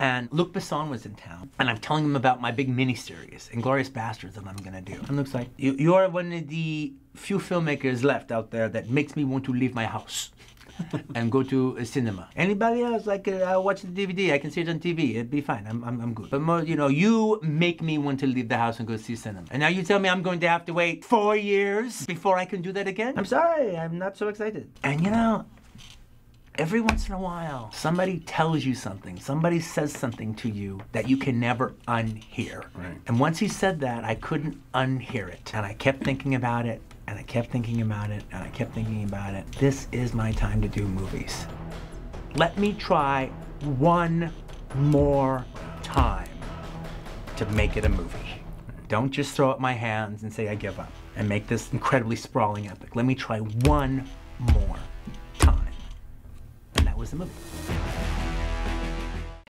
And Luc Besson was in town, and I'm telling him about my big miniseries, Inglorious Basterds, that I'm gonna do. And Luc's like, you, you are one of the few filmmakers left out there that makes me want to leave my house. and go to a cinema. Anybody else? Like, uh, I'll watch the DVD. I can see it on TV. It'd be fine. I'm, I'm, I'm good. But more, you know, you make me want to leave the house and go see cinema. And now you tell me I'm going to have to wait four years before I can do that again? I'm sorry. I'm not so excited. And you know, every once in a while, somebody tells you something, somebody says something to you that you can never unhear. Right. And once he said that, I couldn't unhear it. And I kept thinking about it, and I kept thinking about it, and I kept thinking about it. This is my time to do movies. Let me try one more time to make it a movie. Don't just throw up my hands and say I give up and make this incredibly sprawling epic. Let me try one more with them.